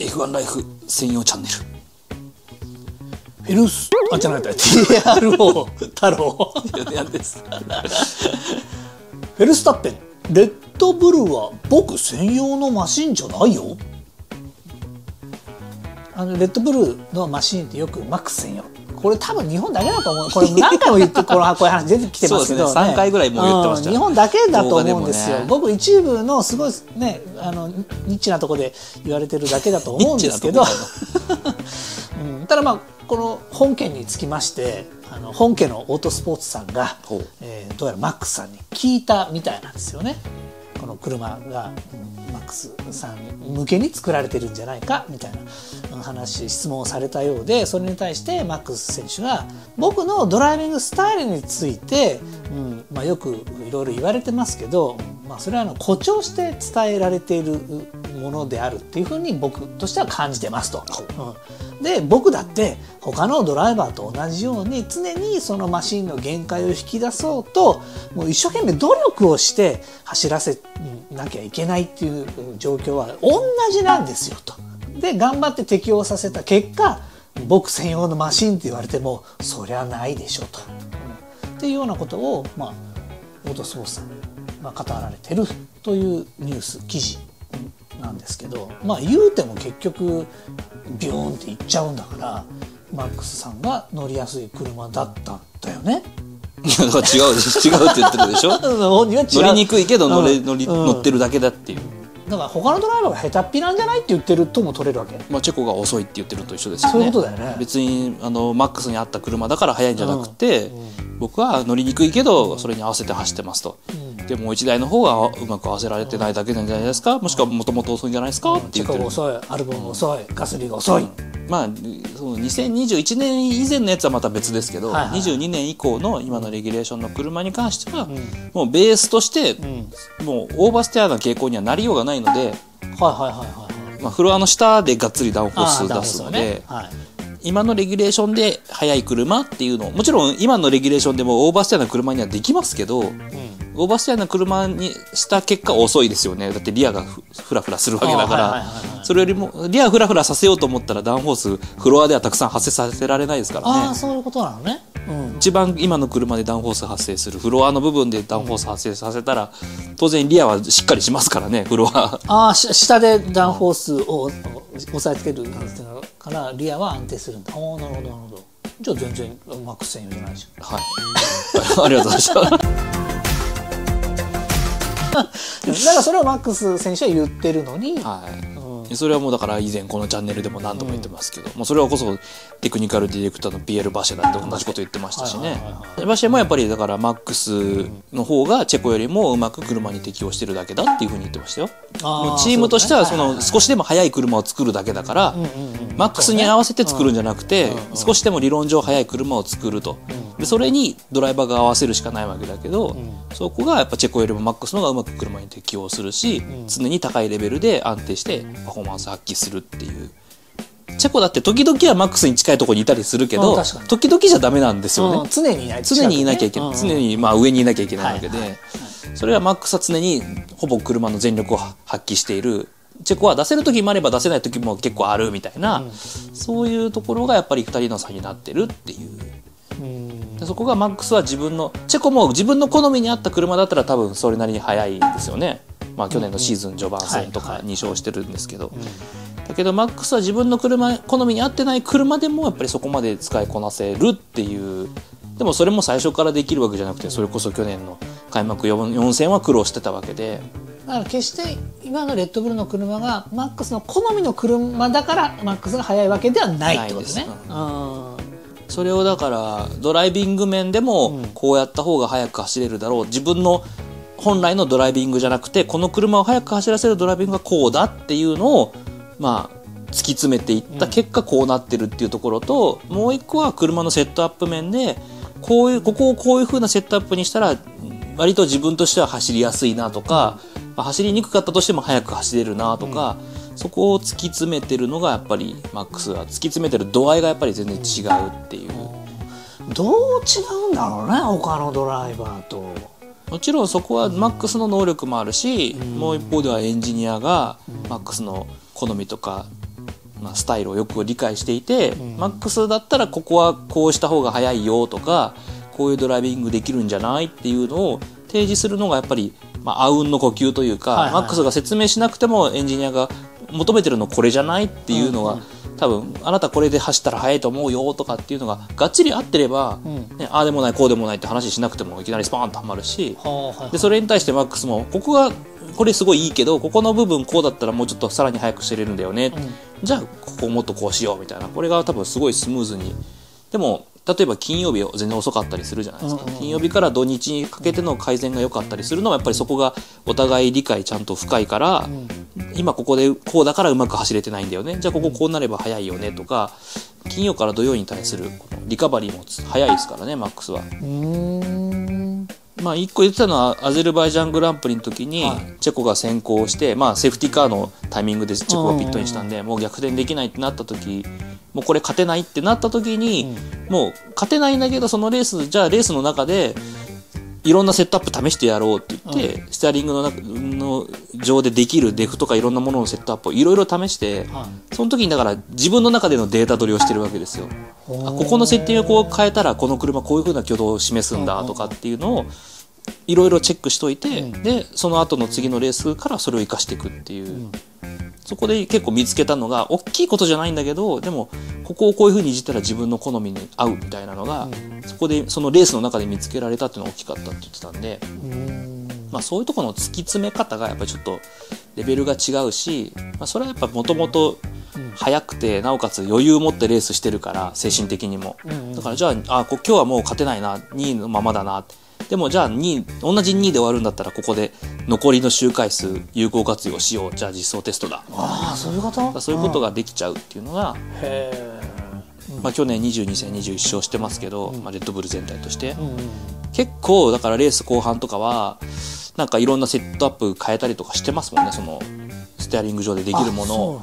F1 ライフ専用チャンネル。フェルスあじゃない TRO 太郎。フェルスタッペンレッドブルは僕専用のマシンじゃないよ。あのレッドブルのマシンってよくマックス専用これ多分日本だけだと思う。これ何回も言ってこのこういう話出てきてますけど、ね。3回ぐらいもう言ってましたうん。日本だけだと思うんですよ、僕一部のすごいねあのニッチなとこで言われてるだけだと思うんですけど。うん、ただまあこの本件につきましてあの本家のオートスポーツさんがえーどうやらマックスさんに聞いたみたいなんですよね。この車が、マックスさん向けに作られてるんじゃないかみたいな話質問をされたようでそれに対してマックス選手が僕のドライビングスタイルについて、うんまあ、よくいろいろ言われてますけど、まあ、それはあの誇張して伝えられているものであるっていうふうに僕としては感じてますと。うんで僕だって他のドライバーと同じように常にそのマシンの限界を引き出そうともう一生懸命努力をして走らせなきゃいけないっていう状況は同じなんですよと。で頑張って適応させた結果僕専用のマシンって言われてもそりゃないでしょと。うんっていうようなことを、まあ、オートスポーツさんが語られてるというニュース記事なんですけどまあ言うても結局ビューンっていっちゃうんだからマックスさんが乗りやすい車だったんだよね。いやだから違う違うって言ってるでしょ？乗りにくいけど乗れうん。乗りうん。乗ってるだけだっていう、だから他のドライバーが下手っぴなんじゃないって言ってるとも取れるわけ。まあ、チェコが遅いって言ってると一緒ですよね。そういうことだよね。別にあのマックスに合った車だから速いんじゃなくて、僕は乗りにくいけどそれに合わせて走ってますと、でもう一台の方がうまく合わせられてないだけなんじゃないですか？もしくはもともと遅いんじゃないですか？って言ってる遅い。アルボンが遅い。ガスリーが遅い、まあその2021年以前のやつはまた別ですけど、はいはい22年以降の今のレギュレーションの車に関しては、もうベースとして、もうオーバーステアな傾向にはなりようがないので、はいはいはいはいまあ、フロアの下でがっつりダウンフォース出すので、今のレギュレーションで速い車っていうのもちろん今のレギュレーションでもオーバーステアな車にはできますけど、オーバーステアな車にした結果遅いですよね。だってリアがふフラフラするわけだかあーはいはいはいらそれよりもリアフラフラさせようと思ったらダウンフォースフロアではたくさん発生させられないですからああねそういうことなのね、うん、一番今の車でダウンフォース発生するフロアの部分でダウンフォース発生させたら当然リアはしっかりしますからねフロア。ああし下でダウンフォースを押さえつけるからリアは安定するんだ。おーなるほどなるほど。じゃあ全然マックス専用じゃないじゃん。はい。ありがとうございました だからそれをマックス選手は言ってるのに、はい、それはもうだから以前このチャンネルでも何度も言ってますけど、もうそれはこそテクニカルディレクターのピエール・バシェだって同じこと言ってましたしね。バシェもやっぱりだからマックスの方がチェコよりもうまく車に適応してるだけだっていうふうに言ってましたよ。あーチームとしてはその少しでも速い車を作るだけだからマックスに合わせて作るんじゃなくて少しでも理論上速い車を作るとでそれにドライバーが合わせるしかないわけだけどそこがやっぱチェコよりもマックスの方がうまく車に適応するし常に高いレベルで安定してパフォーマンス発揮するっていう。チェコだって時々はマックスに近いところにいたりするけど時々じゃダメなんですよね。うん常にいない常にいなきゃいけない、常にまあ上にいなきゃいけないわけで、はいはいそれはマックスは常にほぼ車の全力を発揮している。チェコは出せる時もあれば出せない時も結構あるみたいな、そういうところがやっぱり2人の差になってるっていうでそこがマックスは自分のチェコも自分の好みに合った車だったら多分それなりに速いんですよね、まあ、去年のシーズン序盤戦とか2勝してるんですけど、だけどマックスは自分の車好みに合ってない車でもやっぱりそこまで使いこなせるっていう。でもそれも最初からできるわけじゃなくてそれこそ去年の開幕 4, 4戦は苦労してたわけで。だから決して今のレッドブルの車がマックスの好みの車だからマックスが速いわけではないってことです。うんそれをだからドライビング面でもこうやった方が速く走れるだろう。自分の本来のドライビングじゃなくてこの車を速く走らせるドライビングがこうだっていうのをまあ突き詰めていった結果こうなってるっていうところと、もう一個は車のセットアップ面でこういうここをこういう風なセットアップにしたら割と自分としては走りやすいなとか、まあ走りにくかったとしても速く走れるなとか、そこを突き詰めてるのがやっぱりマックスは突き詰めてる度合いがやっぱり全然違うっていう。どう違うんだろうね他のドライバーと。もちろんそこはマックスの能力もあるし、もう一方ではエンジニアがマックスの好みとかまあ、スタイルをよく理解していて、マックスだったらここはこうした方が速いよとかこういうドライビングできるんじゃないっていうのを提示するのがやっぱり、まあ、あうんの呼吸というか、はいはいはいマックスが説明しなくてもエンジニアが求めてるのこれじゃないっていうのが、多分あなたこれで走ったら速いと思うよとかっていうのががっちり合ってれば、ん。ね、ああでもないこうでもないって話しなくてもいきなりスパーンとはまるし、でそれに対してマックスもここがこれすごいいいけどここの部分こうだったらもうちょっとさらに速くしてれるんだよね、じゃあここもっとこうしようみたいな。これが多分すごいスムーズに。でも例えば金曜日全然遅かったりするじゃないですか、金曜日から土日にかけての改善が良かったりするのはやっぱりそこがお互い理解ちゃんと深いから、今ここでこうだからうまく走れてないんだよね。じゃあこここうなれば速いよねとか金曜から土曜に対するこのリカバリーも早いですからねマックスは。まあ、一個言ってたのはアゼルバイジャングランプリの時にはい。チェコが先行して、まあ、セーフティーカーのタイミングでチェコがピットインしたんで、もう逆転できないってなった時もうこれ勝てないってなった時に、もう勝てないんだけどそのレースじゃあレースの中でいろんなセットアップ試してやろうって言って、ステアリングの中の上でできるデフとかいろんなもののセットアップをいろいろ試して、はい。その時にだから自分の中でのデータ取りをしてるわけですよ。あここの設定をこう変えたらこの車こういう風な挙動を示すんだとかっていうのをいろいろチェックしといて、でその後の次のレースからそれを生かしていくっていう、そこで結構見つけたのが大きいことじゃないんだけどでもここをこういう風にいじったら自分の好みに合うみたいなのが、そこでそのレースの中で見つけられたっていうのが大きかったって言ってたんで、まあ、そういうところの突き詰め方がやっぱりちょっとレベルが違うし、まあ、それはやっぱもともと速くてなおかつ余裕を持ってレースしてるから精神的にも、だからじゃああこ今日はもう勝てないな2位のままだなでもじゃあ2位同じ2位で終わるんだったらここで残りの周回数有効活用しようじゃあ実装テストだ。ああそういうこと？そういうことができちゃうっていうのが、へえまあ、去年22戦21勝してますけど、まあ、レッドブル全体として、うん結構だからレース後半とかはなんかいろんなセットアップ変えたりとかしてますもんねそのステアリング上でできるものを。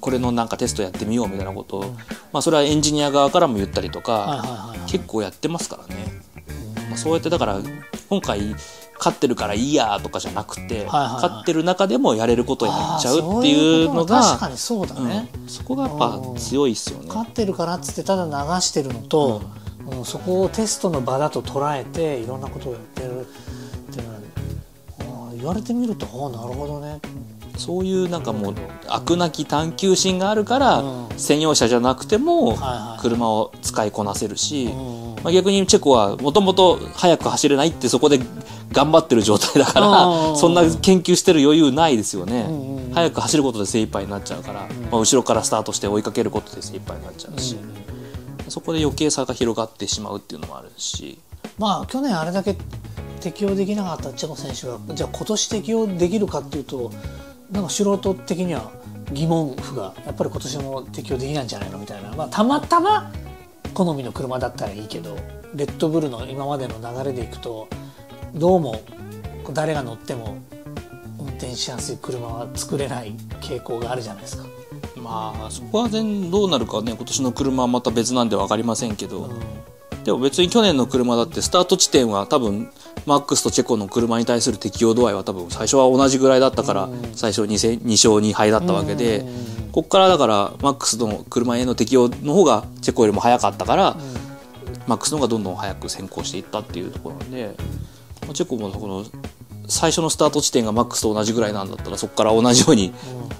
これのなんかテストやってみようみたいなこと。を、まあ、それはエンジニア側からも言ったりとか、結構やってますからね、まあ、そうやってだから今回勝ってるからいいやとかじゃなくて、勝ってる中でもやれることをやっちゃうっていうのが確かにそうだね、うん。そこがやっぱ強いっすよね。勝ってるからっつってただ流してるのと、うんそこをテストの場だと捉えていろんなことをやってるっていうのは言われてみるとああなるほどね、そういうなんかもう飽くなき探求心があるから、うん。専用車じゃなくても車を使いこなせるし、うんまあ、逆にチェコはもともと速く走れないってそこで頑張ってる状態だから、うんそんな研究してる余裕ないですよね、速く走ることで精一杯になっちゃうから、まあ、後ろからスタートして追いかけることで精一杯になっちゃうし、そこで余計差が広がってしまうっていうのもあるし。まあ去年あれだけ適用できなかったチェコ選手がじゃあ今年適用できるかっていうとなんか素人的には疑問符がやっぱり今年も適用できないんじゃないのみたいな、まあ、たまたま好みの車だったらいいけどレッドブルの今までの流れでいくとどうも誰が乗っても運転しやすい車は作れない傾向があるじゃないですか。まあそこは全どうなるかはね今年の車はまた別なんで分かりませんけど、でも別に去年の車だってスタート地点は多分マックスとチェコの車に対する適用度合いは多分最初は同じぐらいだったから最初 2, 戦2勝2敗だったわけでこっからだからマックスの車への適用の方がチェコよりも早かったからマックスの方がどんどん早く先行していったっていうところなんでチェコもこの最初のスタート地点がマックスと同じぐらいなんだったらそこから同じように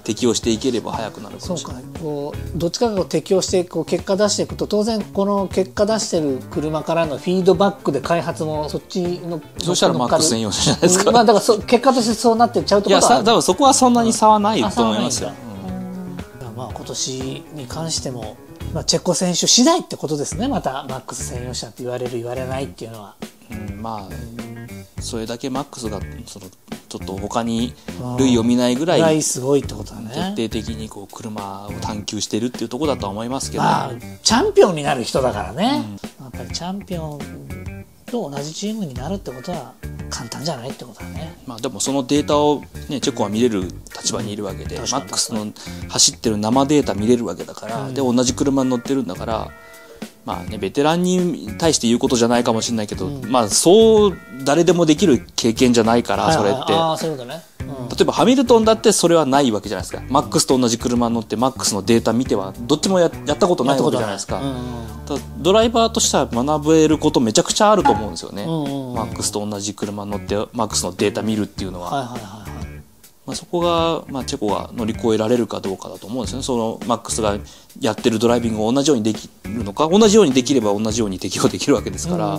適用していければ早くなるかそうか。もしれない。こうどっちかが適応してこう結果出していくと当然この結果出してる車からのフィードバックで開発もそっちのそしたらマックス専用車じゃないですか。うん。まあだからそ結果としてそうなってっちゃうっていことはやさ多分そこはそんなに差はないあと思いますよ。まあ今年に関しても、まあ、チェコ選手次第ってことですね。またマックス専用車って言われる言われないっていうのは。うん。まあそれだけマックスがそのちょっと他に類を見ないぐらいいすごいってことだね。徹底的にこう車を探求してるっていうところだとは思いますけど、まあ、チャンピオンになる人だからね、やっぱりチャンピオンと同じチームになるってことは簡単じゃないってことだね。まあ、でもそのデータを、ね、チェコは見れる立場にいるわけでマックスの走ってる生データ見れるわけだから、で同じ車に乗ってるんだからまあねベテランに対して言うことじゃないかもしれないけど、まあそう誰でもできる経験じゃないから、それって。ああそういうことね、うん。例えばハミルトンだってそれはないわけじゃないですか。マックスと同じ車に乗ってマックスのデータ見てはどっちもややったことないわけじゃないですか、うんうん。ドライバーとしては学べることめちゃくちゃあると思うんですよね、んうんうん。マックスと同じ車に乗ってマックスのデータ見るっていうのは、はいはいはいはいまあ、そこが、まあ、チェコが乗り越えられるかどうかだと思うんですよね。そのマックスがやってるドライビングを同じようにできるのか同じようにできれば同じように適用できるわけですから、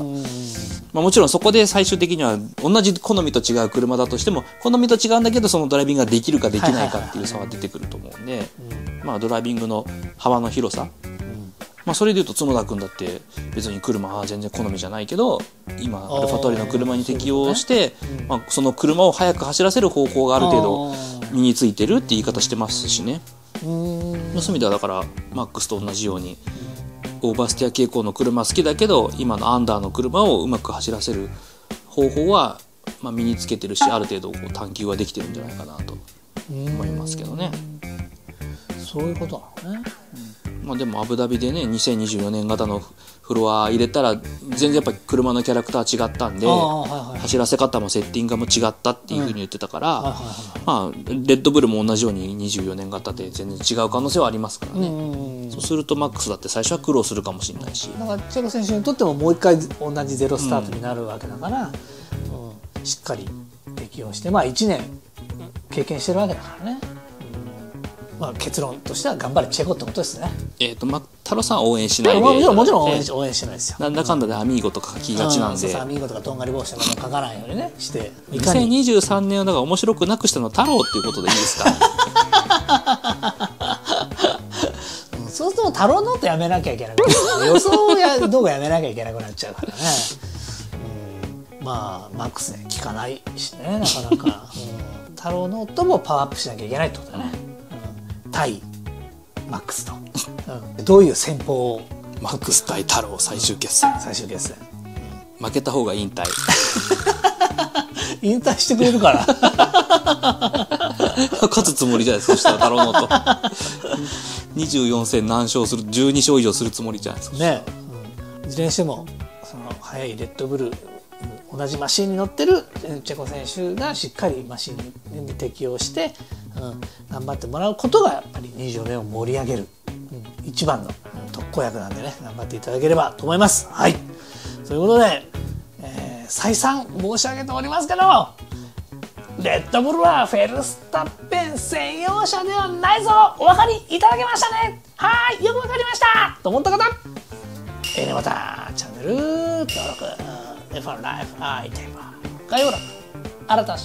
まあ、もちろんそこで最終的には同じ好みと違う車だとしても好みと違うんだけどそのドライビングができるかできないかっていう差は出てくると思うんで、まあ、ドライビングの幅の広さ、まあ、それでいうと角田君だって別に車は全然好みじゃないけど今アルファトーリの車に適用してまあ、その車を速く走らせる方法がある程度身についてるって言い方してますしね。うん。そういう意味ではだからマックスと同じようにオーバーステア傾向の車好きだけど今のアンダーの車をうまく走らせる方法は、まあ、身につけてるしある程度こう探求はできてるんじゃないかなと思いますけどね。そういうことなのねまあ、でもアブダビでね2024年型のフロア入れたら全然やっぱり車のキャラクター違ったんではいはい走らせ方もセッティングも違ったっていうふうに言ってたから、はいはいまあ、レッドブルも同じように24年型で全然違う可能性はありますからね、うん。うんそうするとマックスだって最初は苦労するかもしれないし、だからチェコ選手にとってももう一回同じゼロスタートになるわけだから、うん。しっかり適応してまあ1年経験してるわけだからね、うんまあ、結論としては頑張れチェコってことですね。えっ、と、まあ、太郎さんは応援しないで。もちろんもちろん応援えし応援してないですよ。なんだかんだでアミーゴとか書きがちなんで。うそうそうア。ミーゴとかとんがり帽子とかも書かないようにねしていかに2023年をだから面白くなくしたのは太郎っていうことでいいですか？うんそうすると太郎ノートやめなきゃいけなくなる。予想やどうかやめなきゃいけなくなっちゃうからね、うん、まあマックスね聞かないしねなかなか、うん、太郎ノートもパワーアップしなきゃいけないってことだね、うん、対マックスと、うん、どういう戦法をマックス対太郎最終決戦？最終決戦。負けた方が引退。引退してくれるから。勝つつもりじゃない。ですか、そしたら太郎のと。24戦何勝する、12勝以上するつもりじゃない。ですか。ね、うん、いずれにしてもその速いレッドブルうん同じマシンに乗ってるえチェコ選手がしっかりマシンに適応して、うん、頑張ってもらうことがやっぱり24年を盛り上げる、うん、一番の特効薬なんでね頑張っていただければと思います。はい。ということで、えー再三申し上げておりますけどもレッドブルはフェルスタッペン専用車ではないぞ。お分かりいただけましたね。はい。よくわかりました。と思った方えーねまたチャンネル登録 F1 ライフアイテム概要欄新たな